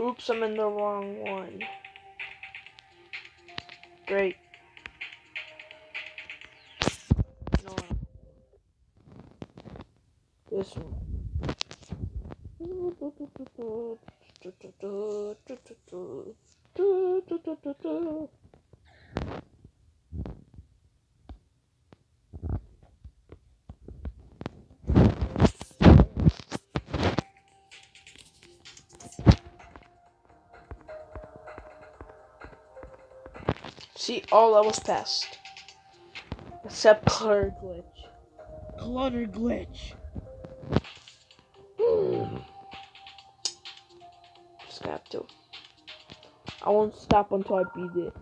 Oops, I'm in the wrong one. Great. No. This one. See, all levels passed. Except clutter glitch. Clutter glitch. Just have to. I won't stop until I beat it.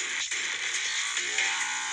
Yeah.